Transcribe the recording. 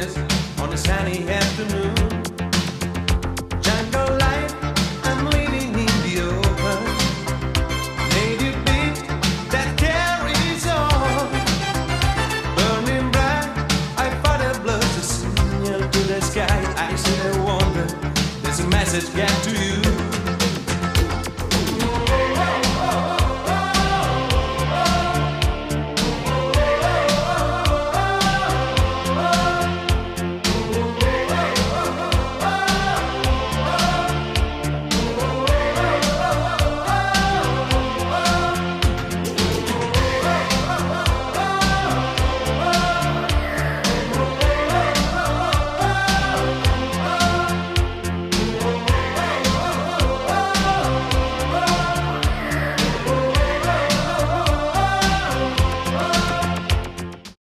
promise on a sunny afternoon. Jungle life, I'm living in the open. Native beat that carries on. Burning bright, I fight a blood to signal to the sky. I still wonder, there's a message get to you.